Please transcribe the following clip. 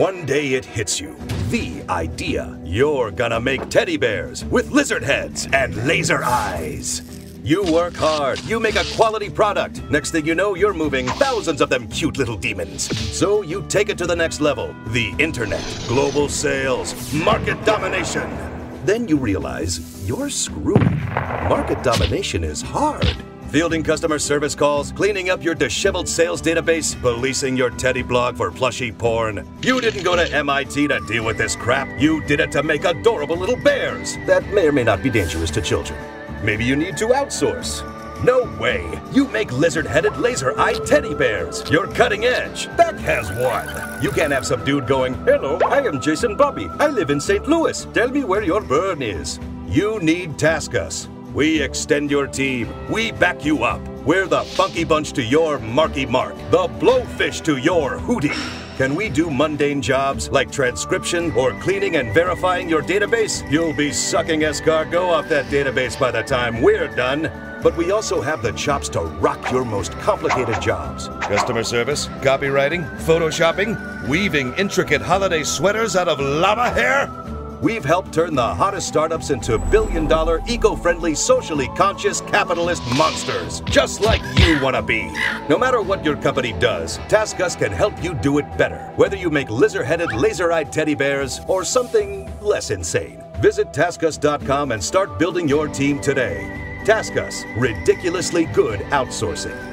one day it hits you. The idea. You're gonna make teddy bears with lizard heads and laser eyes. You work hard, you make a quality product. Next thing you know, you're moving thousands of them cute little demons. So you take it to the next level the internet, global sales, market domination. Then you realize you're screwed. Market domination is hard. Fielding customer service calls, cleaning up your disheveled sales database, policing your teddy blog for plushy porn. You didn't go to MIT to deal with this crap. You did it to make adorable little bears that may or may not be dangerous to children. Maybe you need to outsource. No way! You make lizard headed, laser eyed teddy bears. You're cutting edge. Beck has one. You can't have some dude going, Hello, I am Jason Bobby. I live in St. Louis. Tell me where your burn is. You need TaskUs. We extend your team. We back you up. We're the funky bunch to your Marky Mark, the blowfish to your Hootie. Can we do mundane jobs like transcription or cleaning and verifying your database? You'll be sucking escargot off that database by the time we're done. But we also have the chops to rock your most complicated jobs. Customer service, copywriting, photoshopping, weaving intricate holiday sweaters out of llama hair. We've helped turn the hottest startups into billion dollar, eco friendly, socially conscious capitalist monsters, just like you want to be. No matter what your company does, TaskUs can help you do it better. Whether you make lizard headed, laser eyed teddy bears or something less insane. Visit TaskUs.com and start building your team today. TaskUs, ridiculously good outsourcing.